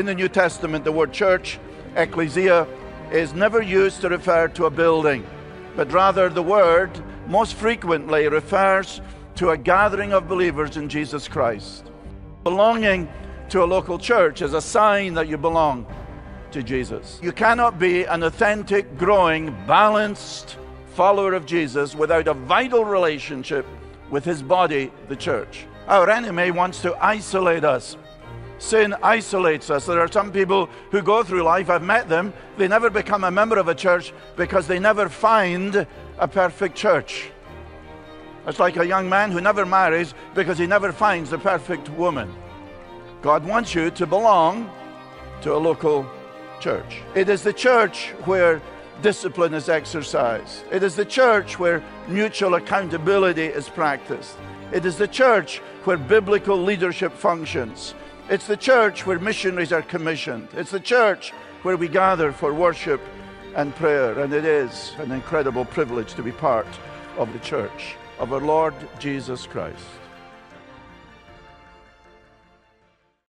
In the New Testament, the word church, ecclesia, is never used to refer to a building, but rather the word most frequently refers to a gathering of believers in Jesus Christ. Belonging to a local church is a sign that you belong to Jesus. You cannot be an authentic, growing, balanced follower of Jesus without a vital relationship with his body, the church. Our enemy wants to isolate us. Sin isolates us. There are some people who go through life, I've met them, they never become a member of a church because they never find a perfect church. It's like a young man who never marries because he never finds the perfect woman. God wants you to belong to a local church. It is the church where discipline is exercised. It is the church where mutual accountability is practiced. It is the church where biblical leadership functions. It's the church where missionaries are commissioned. It's the church where we gather for worship and prayer. And it is an incredible privilege to be part of the church of our Lord Jesus Christ.